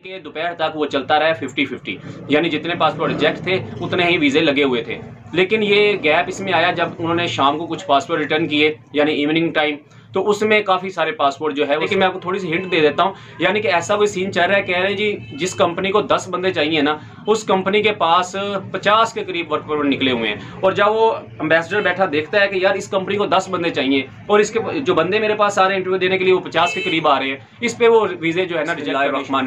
के दोपहर तक वो चलता रहा फिफ्टी फिफ्टी यानी जितने पासपोर्ट रिजेक्ट थे, उतने ही वीज़े लगे हुए थे। लेकिन ये गैप इसमें आया जब उन्होंने शाम को कुछ पासपोर्ट रिटर्न किए यानी इवनिंग टाइम तो उसमें काफ़ी सारे पासपोर्ट जो है लेकिन मैं आपको थोड़ी सी हिंट दे देता हूँ यानी कि ऐसा कोई सीन चल रहा है कह रहे हैं जी जिस कंपनी को दस बंदे चाहिए ना उस कंपनी के पास पचास के करीब वर्क परमिट निकले हुए हैं। और जब वो अम्बेसडर बैठा देखता है कि यार इस कंपनी को दस बंदे चाहिए और इसके जो बंदे मेरे पास आ रहे हैं इंटरव्यू देने के लिए वो पचास के करीब आ रहे हैं। इस पर वो वीज़े जो है ना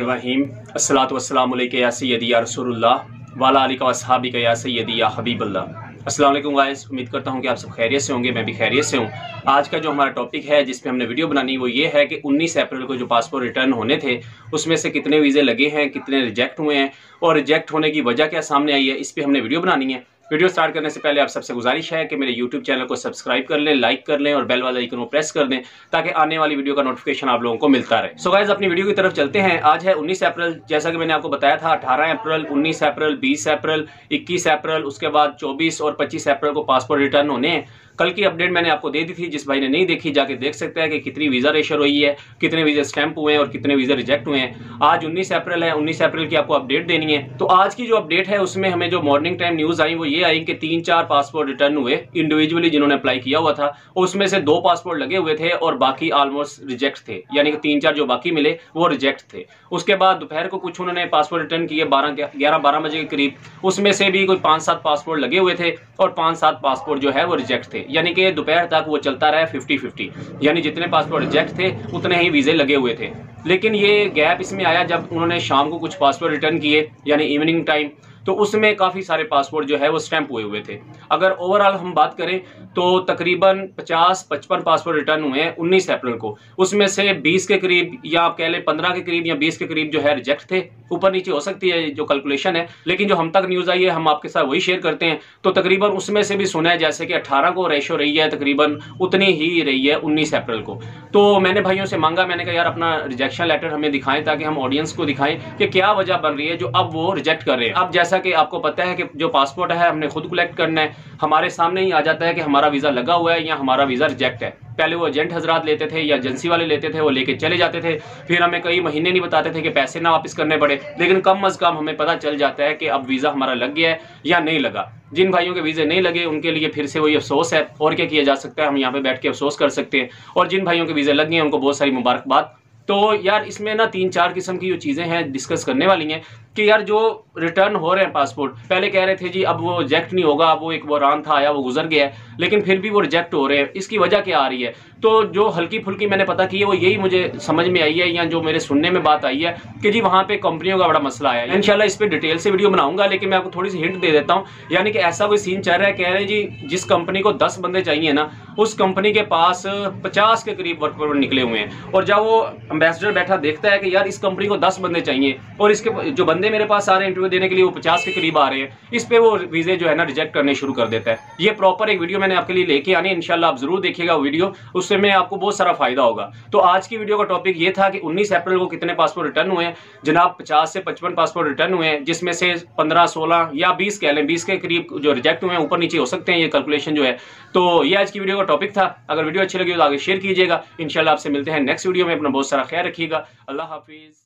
रहीम। असलात वसलाम या सैदी या रसूलुल्लाह। वाला अली का वसहाबी का या सैदी या हबीबल्ला असलम गाइस, उम्मीद करता हूँ कि आप सब खैरियत से होंगे, मैं भी खैरियत से हूँ। आज का जो हमारा टॉपिक है जिस पे हमने वीडियो बनानी, वो ये है कि 19 अप्रैल को जो पासपोर्ट रिटर्न होने थे, उसमें से कितने वीज़े लगे हैं, कितने रिजेक्ट हुए हैं, और रिजेक्ट होने की वजह क्या सामने आई है, इस पर हमने वीडियो बनानी है। वीडियो स्टार्ट करने से पहले आप सबसे गुजारिश है कि मेरे यूट्यूब चैनल को सब्सक्राइब कर लें लाइक कर लें और बेल वाला आइकन को प्रेस कर दें ताकि आने वाली वीडियो का नोटिफिकेशन आप लोगों को मिलता रहे। सो गाइज़ अपनी वीडियो की तरफ़ चलते हैं। आज है 19 अप्रैल, जैसा कि मैंने आपको बताया था 18 अप्रैल 19 अप्रैल 20 अप्रैल 21 अप्रैल, उसके बाद 24 और 25 अप्रैल को पासपोर्ट रिटर्न होने हैं। कल की अपडेट मैंने आपको दे दी थी, जिस भाई ने नहीं देखी, जाके देख सकते हैं कि कितनी वीज़ा रेशर हुई है, कितने वीज़ा स्टैंप हुए हैं और कितने वीज़ा रिजेक्ट हुए हैं। आज 19 अप्रैल है 19 अप्रैल की आपको अपडेट देनी है। तो आज की जो अपडेट है, उसमें हमें जो मॉर्निंग टाइम न्यूज़ आई, वो ये आई कि तीन चार पासपोर्ट रिटर्न हुए इंडिविजुअली जिन्होंने अप्लाई किया हुआ था, उसमें से दो पासपोर्ट लगे हुए थे और बाकी ऑलमोस्ट रिजेक्ट थे। यानी कि तीन चार जो बाकी मिले, वो रिजेक्ट थे। उसके बाद दोपहर को कुछ उन्होंने पासपोर्ट रिटर्न किए, बारह, ग्यारह, बारह बजे के करीब। उसमें से भी कोई पाँच सात पासपोर्ट लगे हुए थे और पाँच सात पासपोर्ट जो है वो रिजेक्ट थे। यानी कि दोपहर तक वो चलता रहा फिफ्टी फिफ्टी यानी जितने पासपोर्ट रिजेक्ट थे, उतने ही वीज़े लगे हुए थे। लेकिन ये गैप इसमें आया जब उन्होंने शाम को कुछ पासपोर्ट रिटर्न किए, यानी इवनिंग टाइम तो उसमें काफ़ी सारे पासपोर्ट जो है वो स्टैंप हुए हुए थे। अगर ओवरऑल हम बात करें तो तकरीबन 50-55 पासपोर्ट रिटर्न हुए हैं 19 अप्रैल को। उसमें से 20 के करीब या आप कह लें 15 के करीब या 20 के करीब जो है रिजेक्ट थे। ऊपर नीचे हो सकती है जो कैलकुलेशन है, लेकिन जो हम तक न्यूज़ आई है, हम आपके साथ वही शेयर करते हैं। तो तकरीबन उसमें से भी सुना है, जैसे कि अट्ठारह को रेशो रही है, तकरीबन उतनी ही रही है उन्नीस अप्रैल को। तो मैंने भाइयों से मांगा, मैंने कहा, यार, अपना रिजेक्शन लेटर हमें दिखाएँ, ताकि हम ऑडियंस को दिखाएँ कि क्या वजह बन रही है जो अब वो रिजेक्ट कर रहे हैं। अब जैसा कि आपको पता है कि जो पासपोर्ट है, हमने खुद कलेक्ट करना है। हमारे सामने ही आ जाता है कि हमारा वीज़ा लगा हुआ है या हमारा वीज़ा रिजेक्ट है। पहले वो एजेंट हजरात लेते थे या एजेंसी वाले लेते थे, वो लेके चले जाते थे। फिर हमें कई महीने नहीं बताते थे कि पैसे ना वापस करने पड़े। लेकिन कम अज़ कम हमें पता चल जाता है कि अब वीज़ा हमारा लग गया है या नहीं लगा। जिन भाइयों के वीज़े नहीं लगे, उनके लिए फिर से वही अफसोस है। और क्या किया जा सकता है? हम यहाँ पे बैठ के अफसोस कर सकते हैं। और जिन भाइयों के वीज़े लग गए उनको बहुत सारी मुबारकबाद। तो यार, इसमें ना तीन चार किस्म की जो चीज़ें हैं डिस्कस करने वाली हैं। कि यार जो रिटर्न हो रहे हैं पासपोर्ट पहले कह रहे थे जी, अब वो रिजेक्ट नहीं होगा वो एक वरान था आया वो गुजर गया है, लेकिन फिर भी वो रिजेक्ट हो रहे हैं। इसकी वजह क्या आ रही है? तो जो हल्की फुल्की मैंने पता की है, वो यही मुझे समझ में आई है, या जो मेरे सुनने में बात आई है, कि जी वहाँ पे कंपनियों का बड़ा मसला आया है। इनशाला इस पर डिटेल से वीडियो बनाऊँगा, लेकिन मैं आपको थोड़ी सी हिंट दे देता हूँ। यानी कि ऐसा कोई सीन चल रहा है, कह रहे हैं जी, जिस कंपनी को दस बंदे चाहिए ना, उस कंपनी के पास पचास के करीब वर्क परमिट निकले हुए हैं। और जब वो अम्बेसडर बैठा, देखता है कि यार इस कंपनी को दस बंदे चाहिए, और इसके जो बंदे मेरे पास आ रहे हैं इंटरव्यू देने के लिए वो पचास के करीब आ रहे हैं। इस पे वो वीजे जो है ना रिजेक्ट करने शुरू कर देता है। ये प्रॉपर एक वीडियो मैंने आपके लिए लेके आनी इनशाला आप ज़रूर देखिएगा वीडियो उससे में आपको बहुत सारा फ़ायदा होगा। तो आज की वीडियो का टॉपिक ये था कि उन्नीस अप्रैल को कितने पासपोर्ट रिटर्न हुए हैं। जनाब, पचास से पचपन पासपोर्ट रिटर्न हुए हैं, जिसमें से पंद्रह, सोलह या बीस कह लें, बीस के करीब जो रिजेक्ट हुए हैं, ऊपर नीचे हो सकते हैं ये कैलकुलेशन जो है। तो ये आज की वीडियो का टॉपिक था। अगर वीडियो अच्छी लगी तो आगे शेयर कीजिएगा। इनशाला आपसे मिलते हैं नेक्स्ट वीडियो में। अपना बहुत सारा ख्याल रखिएगा। अल्लाह हाफिज़।